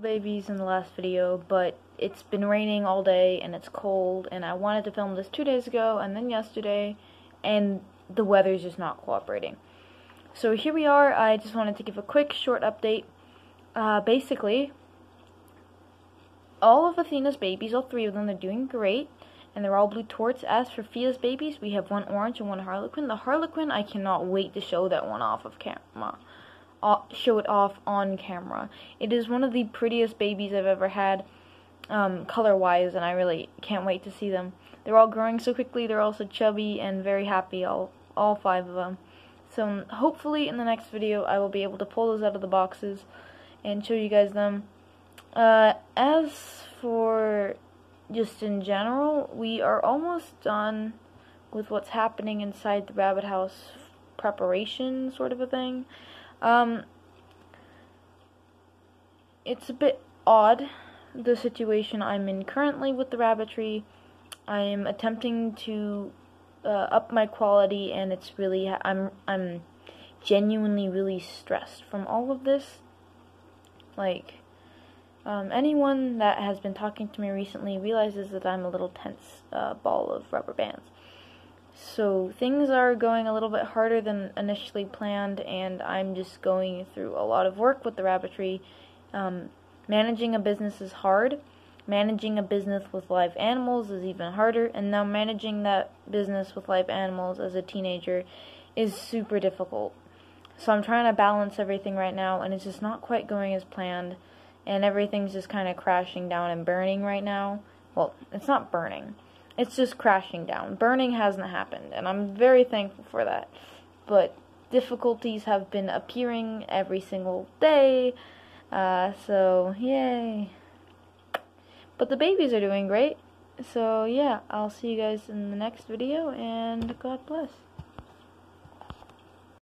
babies in the last video, but it's been raining all day and it's cold and I wanted to film this two days ago and then yesterday and the weather's just not cooperating. So here we are, I just wanted to give a quick short update. Uh, basically, all of Athena's babies, all three of them, they're doing great and they're all blue torts. As for Fia's babies, we have one orange and one harlequin. The harlequin, I cannot wait to show that one off of camera show it off on camera. It is one of the prettiest babies I've ever had, um, color-wise, and I really can't wait to see them. They're all growing so quickly, they're also chubby and very happy, all, all five of them. So hopefully in the next video I will be able to pull those out of the boxes and show you guys them. Uh, as for just in general, we are almost done with what's happening inside the rabbit house preparation sort of a thing. Um, it's a bit odd, the situation I'm in currently with the rabbitry. I'm attempting to uh, up my quality, and it's really I'm I'm genuinely really stressed from all of this. Like, um, anyone that has been talking to me recently realizes that I'm a little tense uh, ball of rubber bands. So things are going a little bit harder than initially planned, and I'm just going through a lot of work with the rabbitry. Um, managing a business is hard. Managing a business with live animals is even harder, and now managing that business with live animals as a teenager is super difficult. So I'm trying to balance everything right now, and it's just not quite going as planned, and everything's just kind of crashing down and burning right now. Well, it's not burning it's just crashing down. Burning hasn't happened, and I'm very thankful for that. But difficulties have been appearing every single day, uh, so yay. But the babies are doing great, so yeah, I'll see you guys in the next video, and God bless.